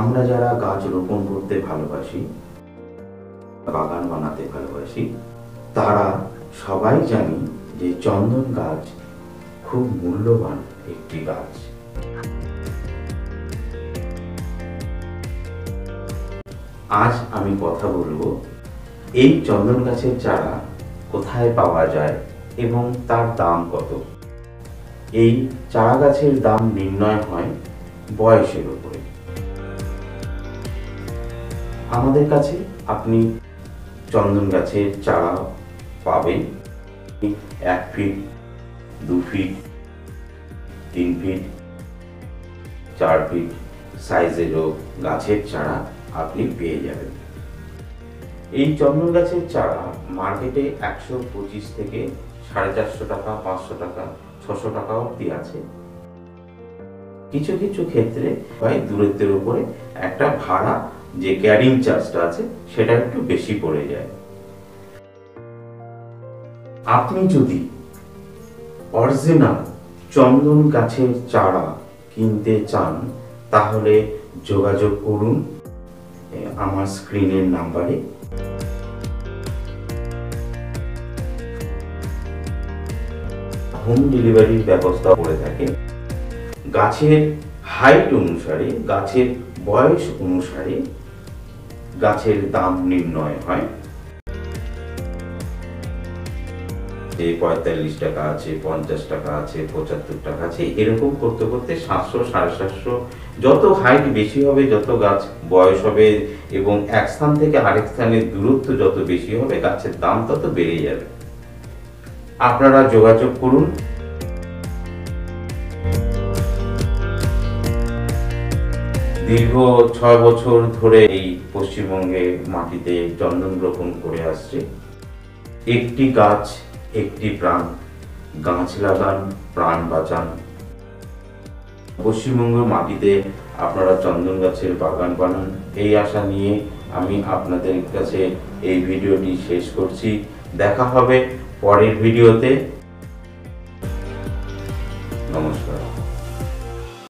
আমরা যারা গাছ রোপণ করতে ভালোবাসি, বাগান বানাতে ভালোবাসি, তারা সবাই জানি যে চন্দন গাছ খুব মূল্যবান একটি গাছ। আজ আমি কথা বলব, এই চন্দন গাছের চারা কোথায় পাওয়া যায় এবং তার দাম কত? এই চারা গাছের দাম নির্ণয় হয় বয়সের উপরে। আমাদের কাছে আপনি চন্দন গাছের চারা পাবেন। এক ফিট দু ফিট তিন ফিট চার ফিট সাইজেরও গাছের চারা আপনি পেয়ে যাবেন। এই চন্দন গাছের চারা মার্কেটে একশো পঁচিশ থেকে সাড়ে চারশো টাকা, পাঁচশো টাকা, ছশো টাকা অবধি আছে। কিছু কিছু ক্ষেত্রে হয় দূরত্বের উপরে একটা ভাড়া যে ক্যারিং চার্জটা আছে, সেটা একটু বেশি পড়ে যায়। আপনি যদি অরিজিনাল চন্দন গাছের চারা কিনতে চান, তাহলে যোগাযোগ করুন আমার স্ক্রিনের নাম্বারে। হোম ডেলিভারির ব্যবস্থা করে থাকে গাছের হাইট অনুসারে, গাছের বয়স অনুসারে গাছের দাম নির্ণয় হয়। যে পঁয়তাল্লিশ টাকা আছে, পঞ্চাশ টাকা আছে, পঁচাত্তর টাকা আছে, এরকম করতে করতে সাতশো, সাড়ে সাতশো, যত হাইট বেশি হবে, যত গাছ বয়স হবে এবং এক স্থান থেকে আরেক স্থানের দূরত্ব যত বেশি হবে, গাছের দাম তত বেড়ে যাবে। আপনারা যোগাযোগ করুন। দীর্ঘ ছয় বছর ধরে এই পশ্চিমবঙ্গে মাটিতে চন্দন রোপণ করে আসছে। একটি গাছ, একটি প্রাণ, গাছ লাগান, প্রাণ বাঁচান। পশ্চিমবঙ্গের মাটিতে আপনারা চন্দন গাছের বাগান বানান। এই আশা নিয়ে আমি আপনাদের কাছে এই ভিডিওটি শেষ করছি। দেখা হবে পরের ভিডিওতে। নমস্কার।